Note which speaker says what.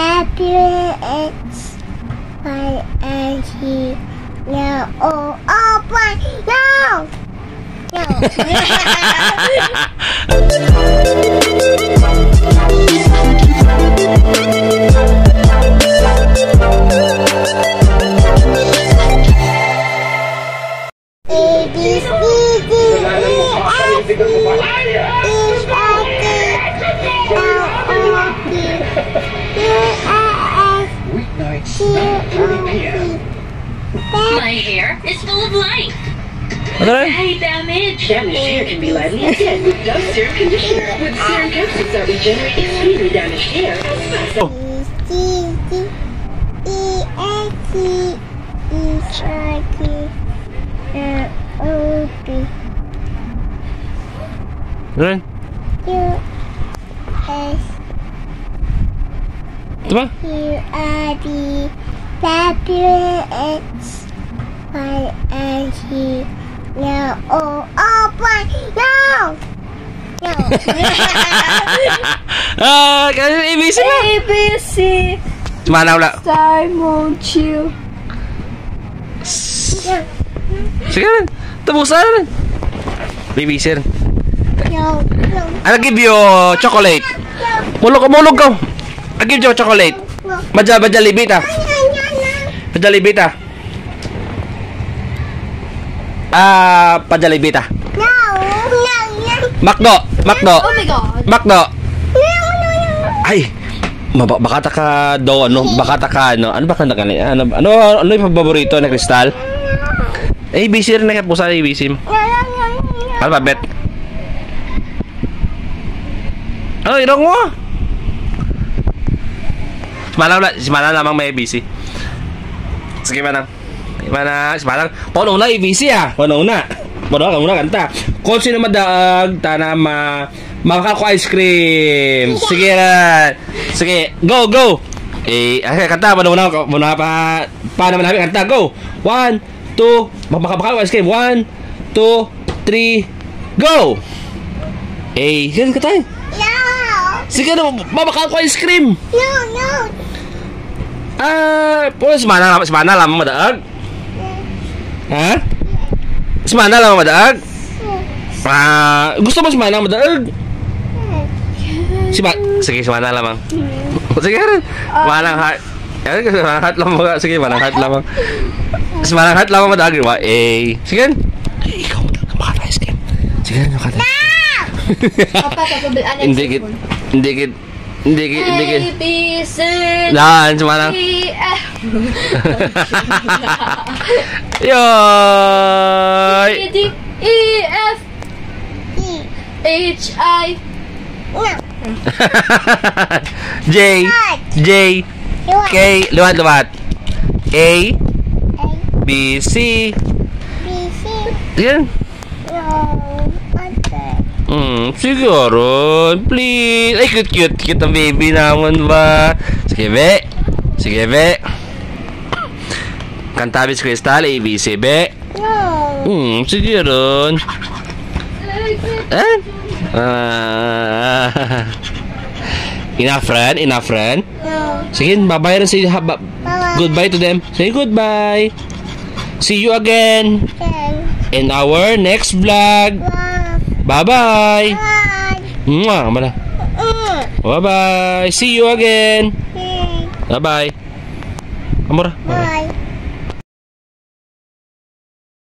Speaker 1: Fabulous. And he no. Oh oh but no. A B C D E F
Speaker 2: My hair is full of life.
Speaker 3: Ano?
Speaker 2: Hey, damage.
Speaker 4: Damaged hair can be lightly again with Dove Serum Conditioner. With serum capsules that regenerate extremely damaged hair.
Speaker 1: C D E Fabulous Y N G No O Oh but no No
Speaker 3: Ah, kasi ABC mo.
Speaker 5: ABC
Speaker 3: Sumana wala.
Speaker 5: Simon Chill.
Speaker 3: Sige. Tabusan rin. ABC rin.
Speaker 1: No No
Speaker 3: I'll give you chocolate. Mulog ka, mulog ka. I'll give you chocolate. Madja, madja libita. Madja libita. Ah, padja libita.
Speaker 1: No No No
Speaker 3: Makdo, makdo,
Speaker 5: Oh my god.
Speaker 3: makdo. Ay, maba, baka ka daw ano, baka ka ano, ano ba kanta ka ano, ano, ano yung paborito na kristal? ABC rin na pusa ABC mo. Alphabet. Ano, irong mo? Simana wala, simana lamang may ABC. Sige, manang. Mana, simana. Kono una ABC ah. Kono una. Kono ka muna kanta. Kung sino madaag, tana ma makako ice cream. Sige na. Sige, go, go. Eh, ay, kanta, muna una, muna pa, pa naman namin kanta, go. One, two, makakako ice cream. One, two, three, go. Eh, yan ka tayo.
Speaker 1: No
Speaker 3: Sige na, mamakako ice cream.
Speaker 1: No No
Speaker 3: Ah, po semana lang, semana lang madaag. Ha? Semana lang madaag. Ah, gusto mo semana madaag? Si ba? Sige, semana lamang. Sige rin. Manang hat. Yan, manang hat lang mga. Sige, manang hat lamang. Semanang hat lamang madaag. Wa, eh. Sige rin. Ay, ikaw na makata ice cream. Sige rin, makata.
Speaker 5: Papa, papabilaan ng
Speaker 3: Hindi kit. Hindi kit. Hindi. Hindi
Speaker 5: B, C. D, F.
Speaker 3: Yoy!
Speaker 5: C, D, E, F, H, I.
Speaker 3: J J K luwat luwat A B C yan Hmm, siguro. Please. Ay, cute, cute. Cute ang baby naman ba? Sige, be. Sige, be. Cantabis Crystal, ABC, be. Hmm, siguro. Eh? Ah. enough, friend? Enough, friend? Sige, bye-bye rin. Say ha- ba- goodbye to them. Say goodbye. See you again in our next vlog. Bye-bye. Mwah, mala. Bye-bye. See you again. Bye-bye. Amora. Bye.
Speaker 1: Bye.